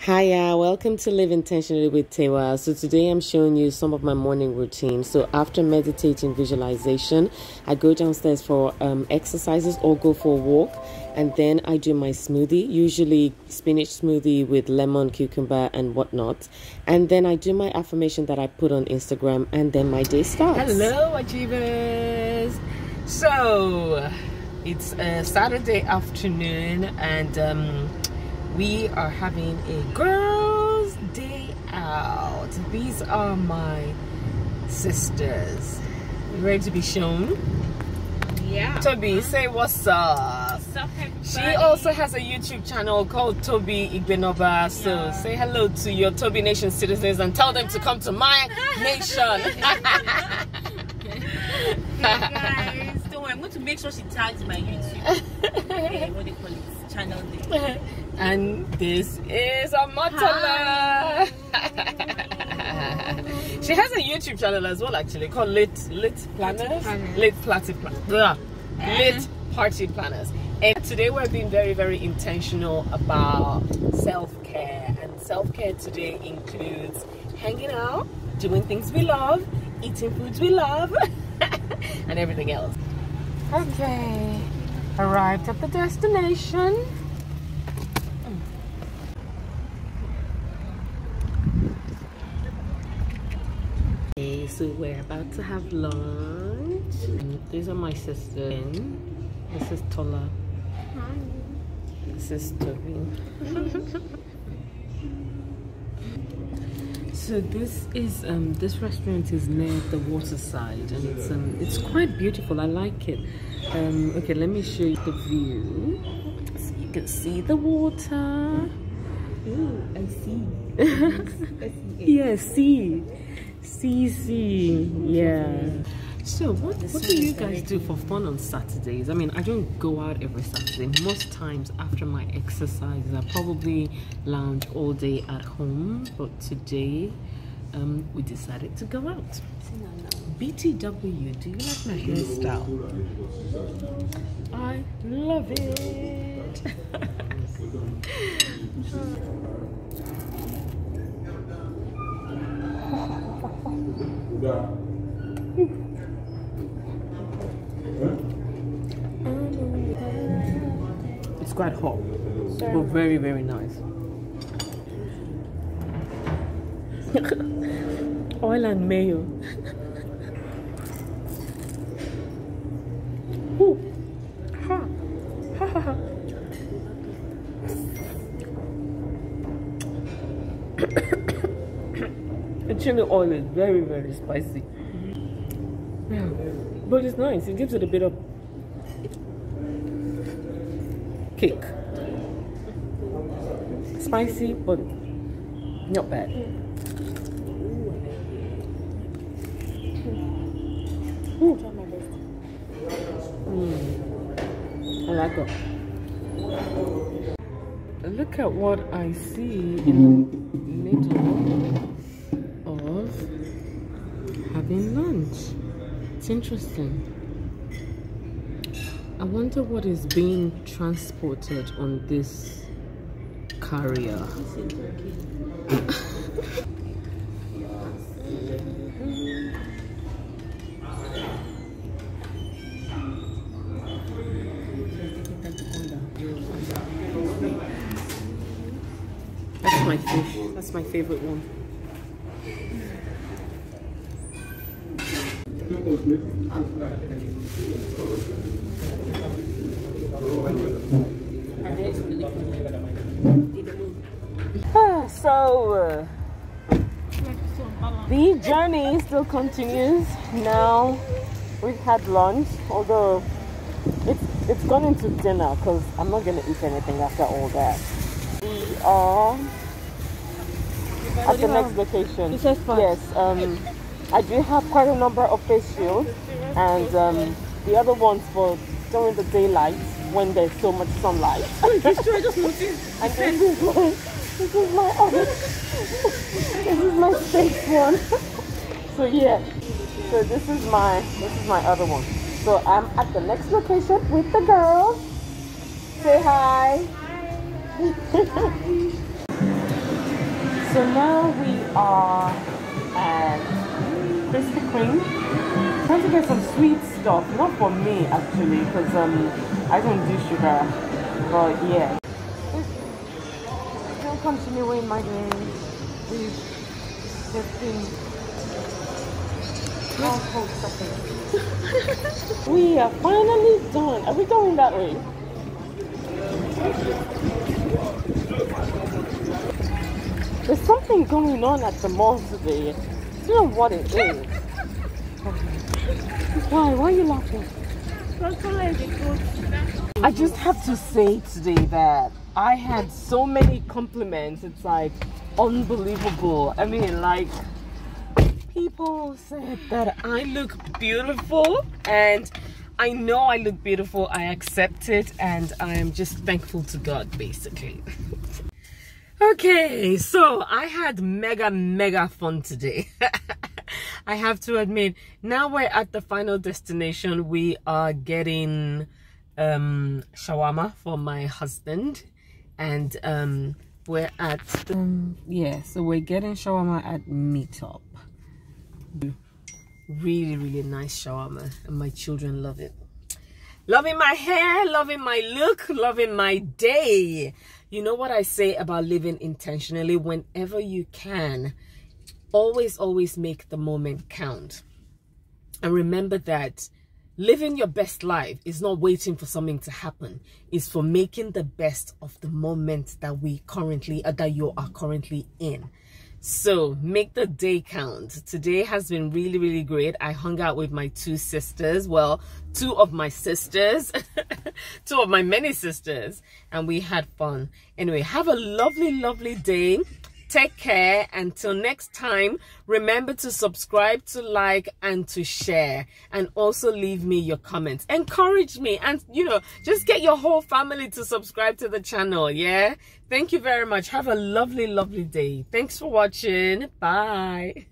Hiya, welcome to Live Intentionally with Tewa. So today I'm showing you some of my morning routine. So after meditating visualization, I go downstairs for um, exercises or go for a walk, and then I do my smoothie, usually spinach smoothie with lemon, cucumber, and whatnot. And then I do my affirmation that I put on Instagram, and then my day starts. Hello, achievers. So it's a Saturday afternoon, and um, we are having a girls' day out. These are my sisters. Ready to be shown? Yeah. Toby, uh-huh. say what's up. What's up, She also has a YouTube channel called Toby Igbenoba. So Yeah. say hello to your Toby Nation citizens and tell them to come to my nation. I'm going to make sure she tags my YouTube. eh, what do you call it? Channel name. and this is Amatala. she has a YouTube channel as well, actually, called Lit Lit Planners. Lit Party Planners. Lit Party Planners. And today we're being very, very intentional about self care. And self care today includes hanging out, doing things we love, eating foods we love, and everything else. Okay, arrived at the destination. Okay, so we're about to have lunch. These are my sisters. This is Tola. Hi. This is Toby. so this is um this restaurant is near the waterside and it's um it's quite beautiful. I like it. Um okay, let me show you the view. So you can see the water. Ooh, I see. Yeah, see. See, see. Yeah. So what, what do you guys do for fun on Saturdays? I mean, I don't go out every Saturday. Most times after my exercises, I probably lounge all day at home. But today, um, we decided to go out. BTW, do you like my hairstyle? I love it. It's quite hot, but very, very nice. Oil and mayo. Ooh. Ha. Ha, ha, ha. the chili oil is very, very spicy. Yeah, but it's nice. It gives it a bit of kick. Spicy, but not bad. Ooh. Mm. I like it. Look at what I see in the middle of having lunch. It's interesting. I wonder what is being transported on this carrier. That's my fish. That's my favorite one uh, the journey still continues. Now we've had lunch, although it's it's gone into dinner because I'm not gonna eat anything after all that. We are at the next location. Yes, um, I do have quite a number of face shields, and um, the other ones for during the daylight when there's so much sunlight. True, I just noticed. This is my, other, this is my space one. so yeah, so this is my, this is my other one. So I'm at the next location with the girls. Say hi. So now we are at Krispy Kreme. Trying to get some sweet stuff. Not for me actually, because um I don't do sugar. But yeah. In my. We've just been household shopping. we are finally done. Are we going that way? There's something going on at the mall today. I don't know what it is. Why? Why are you laughing? I just have to say today that I had so many compliments. It's like unbelievable. I mean, like, people said that I look beautiful, and I know I look beautiful. I accept it, and I am just thankful to God, basically. okay, so I had mega, mega fun today. I have to admit, now we're at the final destination. We are getting um, shawarma for my husband, and um, we're at um, yeah. So we're getting shawarma at Meetup. Really, really nice shawarma, and my children love it. Loving my hair, loving my look, loving my day. You know what I say about living intentionally? Whenever you can, always, always make the moment count. And remember that living your best life is not waiting for something to happen. It's for making the best of the moment that we currently, uh, that you are currently in. So make the day count. Today has been really, really great. I hung out with my two sisters. Well, two of my sisters, two of my many sisters, and we had fun. Anyway, have a lovely, lovely day. Take care. Until next time, remember to subscribe, to like, and to share. And also leave me your comments. Encourage me. And, you know, just get your whole family to subscribe to the channel. Yeah? Thank you very much. Have a lovely, lovely day. Thanks for watching. Bye.